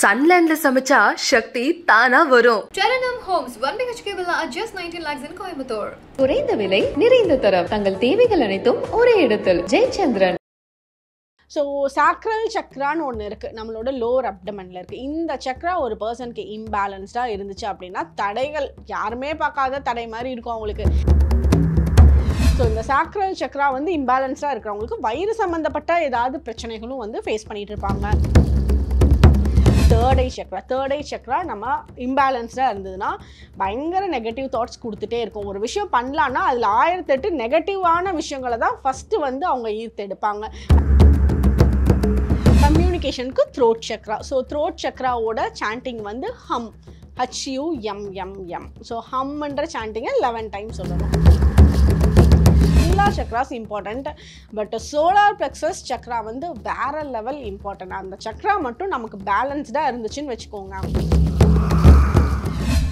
சன்லேண்ட்ல சமைச்சா சக்தி தானா வரும். Homes, 1 BHK villa at just 19 lakhs in Coimbatore. குறைந்த விலை நிறைந்த தரம். தங்கள் தேவைகள் அனைத்தும் ஒரே இடத்தில். ஜெயச்சந்திரன். ஸோ சாக்ரல் சக்ரான்னு ஒன்று இருக்குது நம்மளோட லோவர் அப்டமனில் இருக்குது இந்த சக்ரா ஒரு பர்சனுக்கு இம்பேலன்ஸ்டாக இருந்துச்சு அப்படின்னா தடைகள் யாருமே பார்க்காத தடை மாதிரி இருக்கும் அவங்களுக்கு. ஸோ இந்த சாக்ரல் சக்ரா வந்து இம்பேலன்ஸ்டாக இருக்கிறவங்களுக்கு வயிறு சம்மந்தப்பட்ட ஏதாவது பிரச்சனைகளும் வந்து ஃபேஸ் பண்ணிட்டு இருப்பாங்க. Third eye chakra third eye chakra நம்ம இம்பேலன்ஸ்டாக இருந்ததுன்னா பயங்கர நெகட்டிவ் தாட்ஸ் கொடுத்துட்டே இருக்கும். ஒரு விஷயம் பண்ணலான்னா அதில் ஆயிரத்தெட்டு நெகட்டிவான விஷயங்களை தான் ஃபஸ்ட்டு வந்து அவங்க ஈர்த்து எடுப்பாங்க. கம்யூனிகேஷனுக்கு த்ரோட் சக்ரா ஸோ த்ரோட் சக்ராவோட சாண்டிங் வந்து hum H U M M M so ஹம்ன்ற சாண்டிங்கை லெவன் டைம் சொல்லணும். எல்லா chakras important but solar plexus chakra வந்து வேற லெவல் இம்பார்ட்டன்ட் அந்த சக்ரா மட்டும் நமக்கு பேலன்ஸ்டாக இருந்துச்சுன்னு வச்சுக்கோங்க.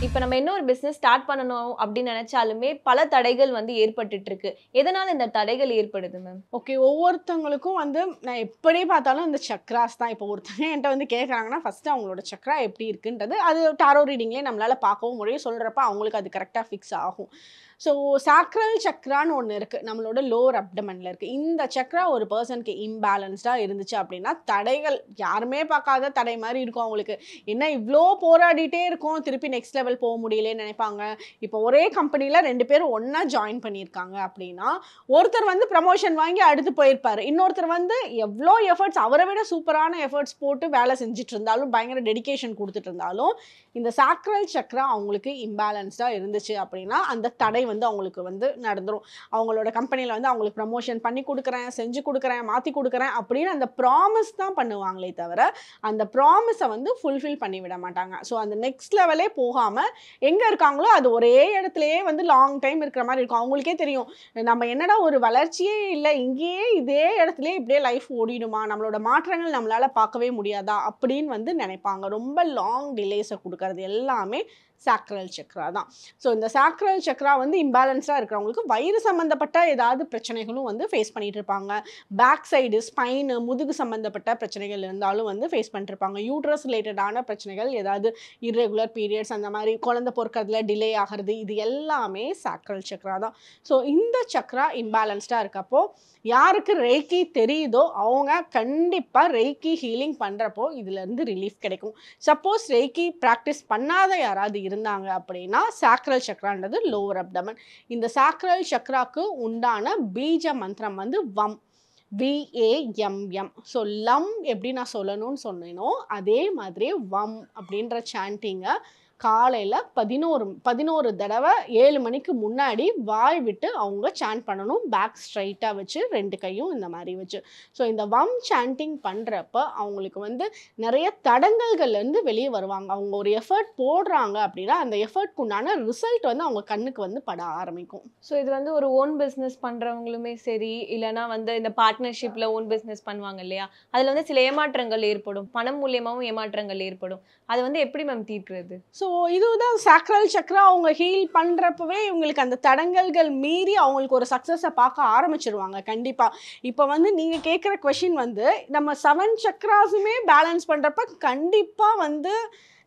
இப்போ நம்ம இன்னொரு பிஸ்னஸ் ஸ்டார்ட் பண்ணணும் அப்படின்னு நினைச்சாலுமே பல தடைகள் வந்து ஏற்பட்டுட்டு இருக்கு எதனால இந்த தடைகள் ஏற்படுது மேம் ஓகே ஒவ்வொருத்தவங்களுக்கும் வந்து நான் எப்படி பார்த்தாலும் இந்த சக்ராஸ் தான். இப்போ ஒருத்தங்க என்கிட்ட வந்து கேட்குறாங்கன்னா ஃபஸ்ட்டு அவங்களோட சக்ரா எப்படி இருக்குன்றது அது டாரோ ரீடிங்லேயே நம்மளால் பார்க்கவும் முடியும். சொல்கிறப்ப அவங்களுக்கு அது கரெக்டாக ஃபிக்ஸ் ஆகும். ஸோ சாக்ரல் சக்ரான்னு ஒன்று இருக்குது நம்மளோட லோவர் அப்டமனில் இருக்குது இந்த சக்ரா ஒரு பர்சனுக்கு இம்பேலன்ஸ்டாக இருந்துச்சு அப்படின்னா தடைகள் யாருமே பார்க்காத தடை மாதிரி இருக்கும் அவங்களுக்கு. என்ன இவ்வளோ போராடிட்டே இருக்கும் திருப்பி நெக்ஸ்ட் லெவல் போக முடியலேன்னு நினைப்பாங்க. இப்போ ஒரே கம்பெனியில் ரெண்டு பேரும் ஒன்றா ஜாயின் பண்ணியிருக்காங்க அப்படின்னா ஒருத்தர் வந்து ப்ரமோஷன் வாங்கி அடுத்து போயிருப்பார். இன்னொருத்தர் வந்து எவ்வளோ எஃபர்ட்ஸ் அவரை விட சூப்பரான எஃபர்ட்ஸ் போட்டு வேலை செஞ்சுட்டு இருந்தாலும் பயங்கர டெடிகேஷன் கொடுத்துட்டு இருந்தாலும் இந்த சாக்ரல் சக்ரா அவங்களுக்கு இம்பேலன்ஸ்டாக இருந்துச்சு அப்படின்னா அந்த தடை வந்து அவங்களுக்கு வந்து நடந்துடும் அவங்களோட கம்பெனியில் வந்து அவங்களுக்கு ப்ரமோஷன் பண்ணி கொடுக்குறேன் செஞ்சு கொடுக்குறேன் மாற்றி கொடுக்குறேன் அப்படின்னு அந்த ப்ராமிஸ் தான் பண்ணுவாங்களே தவிர அந்த ப்ராமிஸை வந்து ஃபுல்ஃபில் பண்ணி விட மாட்டாங்க. ஸோ அந்த நெக்ஸ்ட் லெவலே போகாமல் எங்கே இருக்காங்களோ அது ஒரே இடத்துலையே வந்து லாங் டைம் இருக்கிற மாதிரி இருக்கும். அவங்களுக்கே தெரியும். நம்ம என்னடா ஒரு வளர்ச்சியே இல்லை இங்கேயே இதே இடத்துலையே இப்படியே லைஃப் ஓடிடுமா? நம்மளோட மாற்றங்கள் நம்மளால் பார்க்கவே முடியாதா? அப்படின்னு வந்து நினைப்பாங்க. ரொம்ப லாங் டிலேஸை கொடுக்கறது எல்லாமே சாக்ரல் சக்ரா தான். ஸோ இந்த சாக்ரல் சக்ரா வந்து இம்பேலன்ஸாக இருக்கிறவங்களுக்கு வயிறு சம்மந்தப்பட்ட ஏதாவது பிரச்சனைகளும் வந்து ஃபேஸ் பண்ணிகிட்டு இருப்பாங்க. பேக் சைடு ஸ்பைனு முதுகு சம்மந்தப்பட்ட பிரச்சனைகள் இருந்தாலும் வந்து ஃபேஸ் பண்ணிட்டுருப்பாங்க யூட்ரஸ் ரிலேட்டடான பிரச்சனைகள் ஏதாவது இர்ரெகுலர் பீரியட்ஸ் அந்த மாதிரி குழந்தை பொறுக்கிறதுல டிலே ஆகிறது இது எல்லாமே சாக்ரல் சக்ரா தான். ஸோ இந்த சக்ரா இம்பேலன்ஸ்டாக இருக்கப்போ யாருக்கு ரெய்கி தெரியுதோ அவங்க கண்டிப்பாக ரெய்கி ஹீலிங் பண்ணுறப்போ இதுலேருந்து ரிலீஃப் கிடைக்கும். சப்போஸ் ரெய்கி ப்ராக்டிஸ் பண்ணாத யாராவது இருந்தாங்க அப்படின்னா சாக்ரல் சக்ரான்றது லோவர் அப்டமன் இந்த சாக்ரல் சக்ராக்கு உண்டான பீஜ மந்திரம் வந்து வம். விஏஎம்எம் ஸோ லம் எப்படி நான் சொல்லணும்னு சொன்னேனோ அதே மாதிரி வம் அப்படின்ற சாண்டிங்கை காலையில் பதினோரு பதினோரு தடவை ஏழு மணிக்கு முன்னாடி வாய் விட்டு அவங்க சாண்ட் பண்ணணும். பேக் ஸ்ட்ரைட்டாக வச்சு ரெண்டு கையும் இந்த மாதிரி வச்சு. ஸோ இந்த வம் சாண்டிங் பண்ணுறப்ப அவங்களுக்கு வந்து நிறைய தடங்கல்கள்லேருந்து வெளியே வருவாங்க. அவங்க ஒரு எஃபர்ட் போடுறாங்க அப்படின்னா அந்த எஃபர்ட்க்கு உண்டான ரிசல்ட் வந்து அவங்க கண்ணுக்கு வந்து பட ஆரம்பிக்கும். ஸோ இது வந்து ஒரு ஓன் பிஸ்னஸ் பண்றவங்களுமே சரி இல்லைன்னா வந்து இந்த பார்ட்னர்ஷிப்ல ஓன் பிஸ்னஸ் பண்ணுவாங்க இல்லையா? அதுல வந்து சில ஏமாற்றங்கள் ஏற்படும். பணம் மூலியமாவும் ஏமாற்றங்கள் ஏற்படும். அது வந்து எப்படி மேம் தீர்க்கிறது? ஸோ ஸோ இதுதான் சாக்ரல் சக்ரா அவங்க ஹீல் பண்ணுறப்பவே இவங்களுக்கு அந்த தடங்கல்கள் மீறி அவங்களுக்கு ஒரு சக்ஸஸை பார்க்க ஆரம்பிச்சிருவாங்க. கண்டிப்பாக இப்போ வந்து நீங்கள் கேட்குற கொஷின் வந்து நம்ம செவன் சக்ராஸுமே பேலன்ஸ் பண்ணுறப்ப கண்டிப்பாக வந்து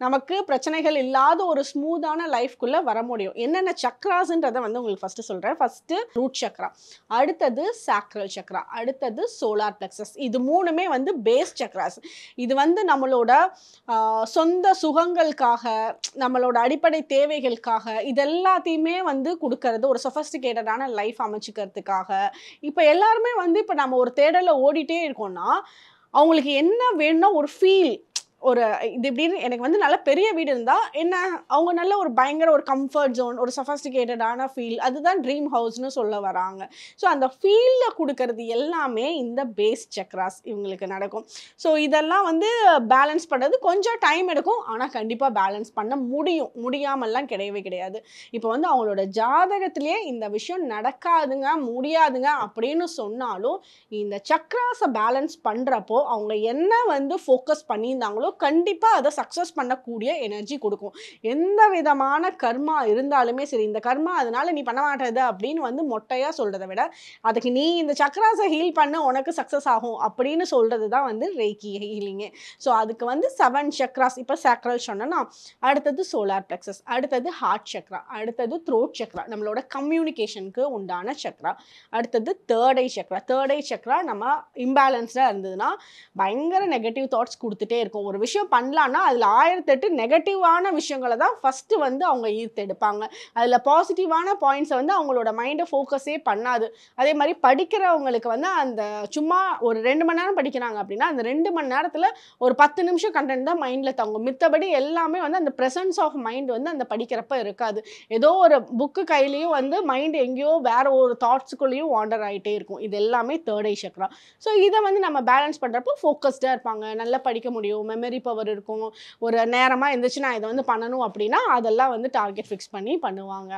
நமக்கு பிரச்சனைகள் இல்லாத ஒரு ஸ்மூத்தான லைஃப்குள்ளே வர முடியும். என்னென்ன சக்ராஸ்ன்றதை வந்து உங்களுக்கு ஃபஸ்ட்டு சொல்கிறேன் ஃபஸ்ட்டு ரூட் சக்ரா. அடுத்தது சாக்ரல் சக்ரா. அடுத்தது சோலார் பிளக்ஸஸ் இது மூணுமே வந்து பேஸ் சக்ராஸ். இது வந்து நம்மளோட சொந்த சுகங்களுக்காக நம்மளோட அடிப்படை தேவைகளுக்காக இது எல்லாத்தையுமே வந்து கொடுக்கறது ஒரு சொஃபஸ்டிகேட்டடான லைஃப் அமைச்சுக்கிறதுக்காக. இப்போ எல்லாருமே வந்து இப்போ நம்ம ஒரு தேடலில் ஓடிட்டே இருக்கோம்னா அவங்களுக்கு என்ன வேணும்னா ஒரு ஃபீல் ஒரு இது இப்படின்னு எனக்கு வந்து நல்ல பெரிய வீடு இருந்தால் என்ன அவங்க நல்ல ஒரு பயங்கர ஒரு கம்ஃபர்ட் ஜோன் ஒரு சஃபஸ்டிகேட்டடான ஃபீல் அதுதான் ட்ரீம் ஹவுஸ்னு சொல்ல வராங்க. ஸோ அந்த ஃபீலில் கொடுக்கறது எல்லாமே இந்த பேஸ் சக்ராஸ் இவங்களுக்கு நடக்கும். ஸோ இதெல்லாம் வந்து பேலன்ஸ் பண்ணுறது கொஞ்சம் டைம் எடுக்கும். ஆனால் கண்டிப்பாக பேலன்ஸ் பண்ண முடியும். முடியாமல்லாம் கிடையவே கிடையாது. இப்போ வந்து அவங்களோட ஜாதகத்திலே இந்த விஷயம் நடக்காதுங்க முடியாதுங்க அப்படின்னு சொன்னாலும் இந்த சக்ராஸை பேலன்ஸ் பண்ணுறப்போ அவங்க என்ன வந்து ஃபோக்கஸ் பண்ணியிருந்தாங்களோ பண்ணாங்களோ கண்டிப்பாக அதை சக்ஸஸ் பண்ணக்கூடிய எனர்ஜி கொடுக்கும். எந்த விதமான கர்மா இருந்தாலுமே சரி இந்த கர்மா அதனால நீ பண்ண மாட்டேது அப்படின்னு வந்து மொட்டையாக சொல்கிறத விட அதுக்கு நீ இந்த சக்கராஸை ஹீல் பண்ண உனக்கு சக்ஸஸ் ஆகும் அப்படின்னு சொல்கிறது தான் வந்து ரேக்கி ஹீலிங்கு ஸோ அதுக்கு வந்து செவன் சக்ராஸ் இப்போ சாக்ரல் சொன்னேன்னா அடுத்தது சோலார் plexus அடுத்தது ஹார்ட் சக்ரா அடுத்தது த்ரோட் சக்ரா நம்மளோட கம்யூனிகேஷனுக்கு உண்டான சக்ரா அடுத்தது third eye chakra third eye chakra நம்ம இம்பேலன்ஸ்டாக இருந்ததுன்னா பயங்கர நெகட்டிவ் தாட்ஸ் கொடுத்துட்டே இருக்கும். ஒரு விஷயம் பண்ணலான்னா அதில் ஆயிரத்தெட்டு நெகட்டிவான விஷயங்களை தான் ஃபஸ்ட்டு வந்து அவங்க ஈர்த்தெடுப்பாங்க. அதில் பாசிட்டிவான பாயிண்ட்ஸை வந்து அவங்களோட மைண்டை ஃபோக்கஸே பண்ணாது. அதே மாதிரி படிக்கிறவங்களுக்கு வந்து அந்த சும்மா ஒரு ரெண்டு மணி நேரம் படிக்கிறாங்க அப்படின்னா அந்த ரெண்டு மணி நேரத்தில் ஒரு பத்து நிமிஷம் கண்டென்ட் தான் மைண்டில் தங்கும். மித்தபடி எல்லாமே வந்து அந்த ப்ரெசன்ஸ் ஆஃப் மைண்ட் வந்து அந்த படிக்கிறப்ப இருக்காது. ஏதோ ஒரு புக்கு கையிலையும் வந்து மைண்ட் எங்கேயோ வேற ஒரு தாட்ஸுக்குள்ளேயும் வாண்டர் ஆகிட்டே இருக்கும். இது எல்லாமே தேர்ட் ஐ சக்கரம் ஸோ இதை வந்து நம்ம பேலன்ஸ் பண்ணுறப்போ ஃபோக்கஸ்டாக இருப்பாங்க. நல்லா படிக்க முடியும். மெமரி பவர் இருக்கும். ஒரு நேரமாக இருந்துச்சு நான் இதை வந்து பண்ணணும் அப்படின்னா அதெல்லாம் வந்து டார்கெட் ஃபிக்ஸ் பண்ணி பண்ணுவாங்க.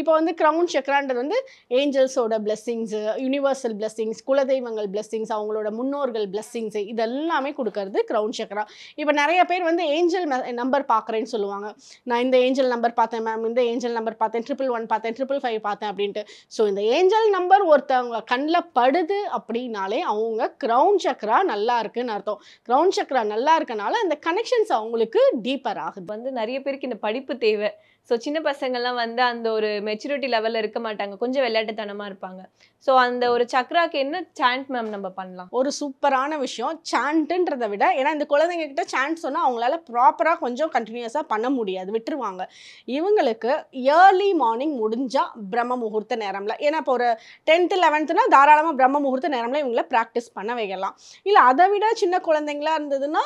இப்போ வந்து க்ரௌன் சக்ரான்றது வந்து ஏஞ்சல்ஸோட பிளெஸ்ஸிங்ஸு யூனிவர்சல் பிளெஸ்ஸிங்ஸ் குலதெய்வங்கள் பிளெஸ்ஸிங்ஸ் அவங்களோட முன்னோர்கள் பிளெஸ்ஸிங்ஸ் இதெல்லாமே கொடுக்கறது க்ரௌன் சக்ரா இப்போ நிறைய பேர் வந்து ஏஞ்சல் நம்பர் பார்க்குறேன்னு சொல்லுவாங்க. நான் இந்த ஏஞ்சல் நம்பர் பார்த்தேன் மேம் இந்த ஏஞ்சல் நம்பர் பார்த்தேன் ட்ரிபிள் ஒன் பார்த்தேன் ட்ரிபிள் ஃபைவ் பார்த்தேன் அப்படின்ட்டு. ஸோ இந்த ஏஞ்சல் நம்பர் ஒருத்தவங்க கண்ணில் படுது அப்படின்னாலே அவங்க க்ரௌன் சக்ரா நல்லா இருக்குன்னு அர்த்தம். க்ரௌன் சக்ரா நல்லா இருக்கனால அந்த கனெக்ஷன்ஸ் அவங்களுக்கு டீப்பர் ஆகுது. வந்து நிறைய பேருக்கு இந்த படிப்பு தேவை. ஸோ சின்ன பசங்கள்லாம் வந்து அந்த ஒரு மெச்சூரிட்டி லெவலில் இருக்க மாட்டாங்க. கொஞ்சம் விளையாட்டுத்தனமா இருப்பாங்க. ஸோ அந்த ஒரு சக்ராக்கு என்ன சாண்ட் மேம் நம்ம பண்ணலாம்? ஒரு சூப்பரான விஷயம். சாண்ட்டுன்றதை விட ஏன்னா இந்த குழந்தைங்க கிட்ட சாண்ட் சொன்னால் அவங்களால ப்ராப்பராக கொஞ்சம் கண்டினியூஸாக பண்ண முடியாது. விட்டுருவாங்க. இவங்களுக்கு ஏர்லி மார்னிங் முடிஞ்சால் பிரம்ம முகூர்த்த நேரம்ல ஏன்னா இப்போ ஒரு டென்த்து லெவன்த்துனா தாராளமாக பிரம்ம முகூர்த்த நேரம்ல இவங்கள ப்ராக்டிஸ் பண்ண வைக்கலாம். இல்லை அதை விட சின்ன குழந்தைங்களா இருந்ததுன்னா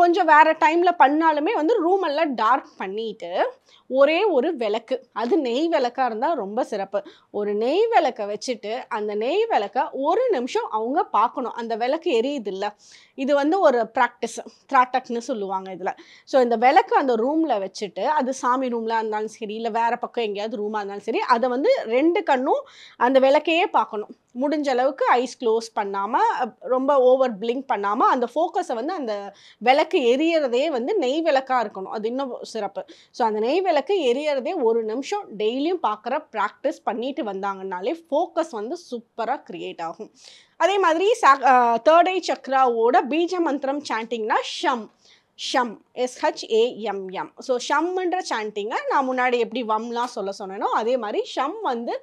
கொஞ்சம் வேறு டைமில் பண்ணாலுமே வந்து ரூம் எல்லாம் டார்க் பண்ணிட்டு ஒரே ஒரு விளக்கு. அது நெய் விளக்கா இருந்தால் ரொம்ப சிறப்பு. ஒரு நெய் விளக்கை வச்சுட்டு அந்த நெய் விளக்க ஒரு நிமிஷம் அவங்க பார்க்கணும். அந்த விளக்கு எரியுது இல்லை இது வந்து ஒரு ப்ராக்டிஸ் த்ராட்டக்னு சொல்லுவாங்க இதில். ஸோ இந்த விளக்கு அந்த ரூமில் வச்சுட்டு அது சாமி ரூமில் இருந்தாலும் சரி இல்லை வேறு பக்கம் எங்கேயாவது ரூமாக இருந்தாலும் சரி அதை வந்து ரெண்டு கண்ணும் அந்த விளக்கையே பார்க்கணும். முடிஞ்ச அளவுக்கு ஐஸ் க்ளோஸ் பண்ணாமல் ரொம்ப ஓவர் பிளிங்க் பண்ணாமல் அந்த ஃபோக்கஸை வந்து அந்த விளக்கு எரியறதே வந்து நெய் விளக்காக இருக்கணும். அது இன்னும் சிறப்பு. ஸோ அந்த நெய் விளக்கு எரியறதே ஒரு நிமிஷம் டெய்லியும் பார்க்குற ப்ராக்டிஸ் பண்ணிட்டு வந்தாங்கன்னாலே ஃபோக்கஸ் வந்து சூப்பராக க்ரியேட் ஆகும். அதே மாதிரி தேர்ட் ஐ சக்ராவோட பீஜ மந்திரம் சாண்டிங்னா ஷம் ஷம் எஸ்ஹெச்ஏஎம்எம் ஸோ ஷம்ன்ற சாண்டிங்கை நான் முன்னாடி எப்படி வம்லாம் சொல்ல சொன்னேனோ அதே மாதிரி ஷம் வந்து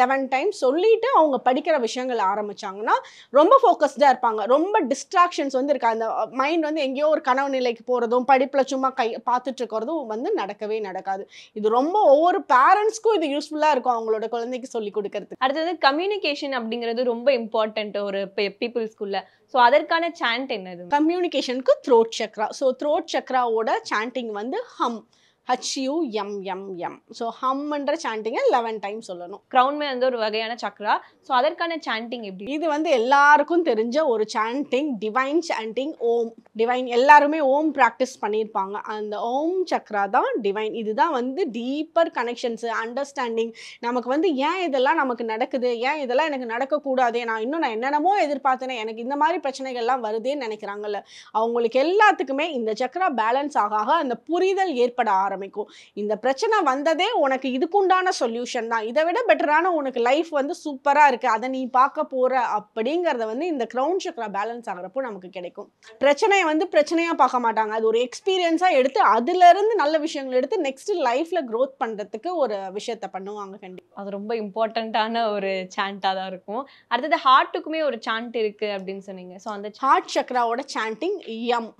லெவன் டைம் சொல்லிட்டு அவங்க படிக்கிற விஷயங்கள் ஆரம்பிச்சாங்கன்னா ரொம்ப ஃபோக்கஸ்டாக இருப்பாங்க. ரொம்ப டிஸ்ட்ராக்ஷன்ஸ் வந்து இருக்கா அந்த மைண்ட் வந்து எங்கேயோ ஒரு கனவு நிலைக்கு போகிறதும் படிப்பில் சும்மா கை பார்த்துட்டு இருக்கிறதும் வந்து நடக்கவே நடக்காது. இது ரொம்ப ஒவ்வொரு பேரண்ட்ஸ்க்கும் இது யூஸ்ஃபுல்லாக இருக்கும் அவங்களோட குழந்தைக்கு சொல்லி கொடுக்கறதுக்கு. அடுத்தது கம்யூனிகேஷன் அப்படிங்கிறது ரொம்ப இம்பார்ட்டன்ட் ஒரு பீப்புள்ஸ்குள்ள ஸோ அதற்கான சாண்ட் என்னது? கம்யூனிகேஷனுக்கு த்ரோட் சக்ரா ஸோ த்ரோட் சக்ராவோட சாண்டிங் வந்து hum H U M M M so ஹம்ன்ற சாண்டிங்கை லெவன் டைம் சொல்லணும். க்ரௌன்மே வந்து ஒரு வகையான சக்ரா. ஸோ அதற்கான சாண்டிங் எப்படி? இது வந்து எல்லாருக்கும் தெரிஞ்ச ஒரு chanting divine chanting Om. Divine எல்லாருமே ஓம் ப்ராக்டிஸ் பண்ணியிருப்பாங்க அந்த ஓம் சக்ரா தான் டிவைன் இதுதான் வந்து டீப்பர் கனெக்ஷன்ஸு அண்டர்ஸ்டாண்டிங் நமக்கு வந்து ஏன் இதெல்லாம் நமக்கு நடக்குது? ஏன் இதெல்லாம் எனக்கு நடக்கக்கூடாதே? நான் இன்னும் நான் என்னென்னமோ எதிர்பார்த்தேனே எனக்கு இந்த மாதிரி பிரச்சனைகள்லாம் வருதேன்னு நினைக்கிறாங்கல்ல. அவங்களுக்கு எல்லாத்துக்குமே இந்த சக்ரா பேலன்ஸ் ஆக ஆக அந்த புரிதல் ஏற்பட ஆரம்பிக்கும். இந்த பிரச்சனை வந்ததே உனக்கு இதுக்குண்டான சொல்யூஷன் தான். இதை விட பெட்டரான உனக்கு லைஃப் வந்து சூப்பராக இருக்கு. அதை நீ பார்க்க போற அப்படிங்கிறத வந்து இந்த க்ரௌன் சக்ரா பேலன்ஸ் ஆகிறப்போ நமக்கு கிடைக்கும். பிரச்சனையை வந்து பிரச்சனையாக பார்க்க மாட்டாங்க. அது ஒரு எக்ஸ்பீரியன்ஸாக எடுத்து அதுலேருந்து நல்ல விஷயங்கள் எடுத்து நெக்ஸ்ட் லைஃப்பில் க்ரோத் பண்ணுறதுக்கு ஒரு விஷயத்த பண்ணுவாங்க கண்டிப்பாக அது ரொம்ப இம்பார்ட்டண்ட்டான ஒரு சாண்டாக தான் இருக்கும். அடுத்தது ஹார்ட்டுக்குமே ஒரு சாண்ட் இருக்கு அப்படின்னு சொன்னீங்க. ஸோ அந்த heart சக்ராவோட chanting M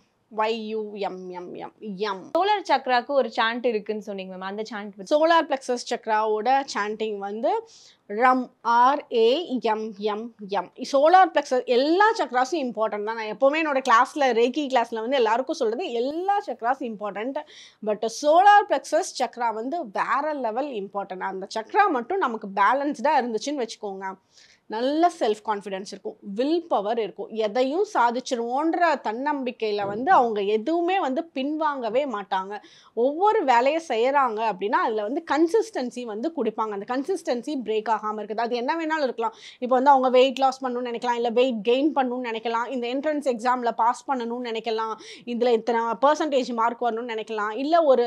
Y U M M M M solar சக்ராக்கு ஒரு சாண்ட் இருக்குன்னு சொன்னீங்க மேம் அந்த சாண்ட் சோலார் பிளக்ஸஸ் சக்ராவோட சாண்டிங் வந்து ரம் R A M M M solar plexus எல்லா சக்ராஸும் இம்பார்ட்டன்ட் தான். நான் எப்போவுமே என்னோட கிளாஸில் ரேக்கி கிளாஸில் வந்து எல்லாருக்கும் சொல்கிறது எல்லா சக்ராஸும் important but solar plexus chakra வந்து வேற லெவல் இம்பார்ட்டன்ட் அந்த சக்ரா மட்டும் நமக்கு பேலன்ஸ்டாக இருந்துச்சுன்னு வச்சுக்கோங்க. நல்ல செல்ஃப் கான்ஃபிடென்ஸ் இருக்கும். வில் பவர் இருக்கும். எதையும் சாதிச்சிருவோன்ற தன்னம்பிக்கையில் வந்து அவங்க எதுவுமே வந்து பின்வாங்கவே மாட்டாங்க. ஒவ்வொரு வேலையை செய்கிறாங்க அப்படின்னா அதில் வந்து கன்சிஸ்டன்சி வந்து கொடுப்பாங்க. அந்த கன்சிஸ்டன்சி பிரேக் ஆகாமல் இருக்குது. அது என்ன வேணாலும் இருக்கலாம். இப்போ வந்து அவங்க வெயிட் லாஸ் பண்ணணும்னு நினைக்கலாம். இல்லை வெயிட் கெயின் பண்ணணும்னு நினைக்கலாம். இந்த என்ட்ரன்ஸ் எக்ஸாமில் பாஸ் பண்ணணும்னு நினைக்கலாம். இதில் இத்தனை பர்சன்டேஜ் மார்க் வரணும்னு நினைக்கலாம். இல்லை ஒரு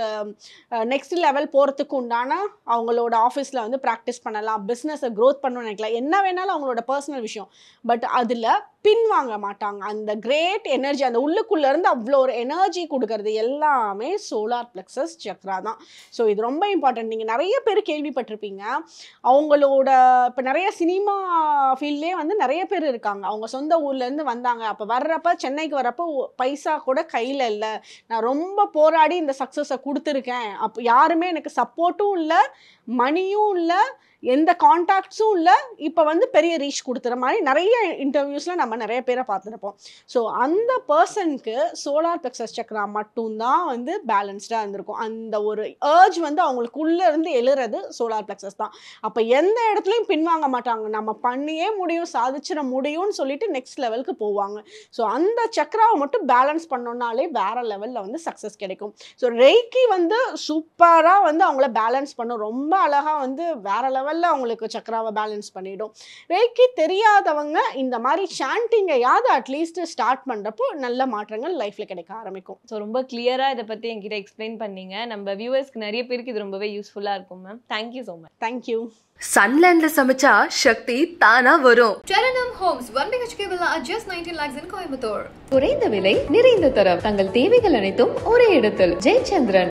நெக்ஸ்ட் லெவல் போகிறதுக்கு உண்டான அவங்களோட ஆஃபீஸில் வந்து ப்ராக்டிஸ் பண்ணலாம். பிஸ்னஸை க்ரோத் பண்ணணும்னு நினைக்கலாம். என்ன வேணாலும் அவங்களோட பர்சனல் விஷயம். பட் அதில் பின்வாங்க மாட்டாங்க. அந்த கிரேட் எனர்ஜி அந்த உள்ளுக்குள்ளேருந்து அவ்வளோ ஒரு எனர்ஜி கொடுக்கறது எல்லாமே சோலார் பிளக்ஸஸ் சக்ரா தான். ஸோ இது ரொம்ப இம்பார்ட்டன்ட் நீங்கள் நிறைய பேர் கேள்விப்பட்டிருப்பீங்க. அவங்களோட இப்போ நிறைய சினிமா ஃபீல்ட்லேயே வந்து நிறைய பேர் இருக்காங்க. அவங்க சொந்த ஊர்லேருந்து வந்தாங்க. அப்போ வர்றப்ப சென்னைக்கு வர்றப்போ பைசா கூட கையில் இல்லை. நான் ரொம்ப போராடி இந்த சக்ஸஸை கொடுத்துருக்கேன். அப்போ யாருமே எனக்கு சப்போர்ட்டும் இல்லை மணியும் இல்லை எந்த காண்டாக்ட்ஸும் இல்லை. இப்போ வந்து பெரிய ரீச் கொடுத்துற மாதிரி நிறைய இன்டர்வியூஸில் நம்ம நிறைய பேரை பார்த்துருப்போம். ஸோ அந்த பர்சனுக்கு சோலார் பிளெக்ஸஸ் சக்ரா மட்டும்தான் வந்து பேலன்ஸ்டாக இருந்திருக்கும். அந்த ஒரு ஏர்ஜ் வந்து அவங்களுக்குள்ளே இருந்து எழுறது சோலார் பிளக்ஸஸ் தான். அப்போ எந்த இடத்துலையும் பின்வாங்க மாட்டாங்க. நம்ம பண்ணியே முடியும் சாதிச்சிட முடியும்னு சொல்லிட்டு நெக்ஸ்ட் லெவலுக்கு போவாங்க. ஸோ அந்த சக்ராவை மட்டும் பேலன்ஸ் பண்ணோன்னாலே வேற லெவலில் வந்து சக்ஸஸ் கிடைக்கும். ஸோ ரெய்கி வந்து சூப்பராக வந்து அவங்கள பேலன்ஸ் பண்ணும். ரொம்ப அழகாக வந்து வேற லெவல் லெவலில் அவங்களுக்கு சக்ராவை பேலன்ஸ் பண்ணிடும். ரெய்கி தெரியாதவங்க இந்த மாதிரி சாண்டிங்கையாவது அட்லீஸ்ட் ஸ்டார்ட் பண்ணுறப்போ நல்ல மாற்றங்கள் லைஃப்பில் கிடைக்க ஆரம்பிக்கும். ஸோ ரொம்ப கிளியராக இதை பற்றி என்கிட்ட எக்ஸ்பிளைன் பண்ணீங்க. நம்ம வியூவர்ஸ்க்கு நிறைய பேருக்கு இது ரொம்பவே யூஸ்ஃபுல்லாக இருக்கும் ma'am thank you so much thank you சன்லேண்ட்ல சமைச்சா சக்தி தானா வரும். Homes, 1 BHK villa at just 19 lakhs in Coimbatore. குறைந்த விலை நிறைந்த தரம். தங்கள் தேவைகள் அனைத்தும் ஒரே இடத்தில். ஜெயச்சந்திரன்.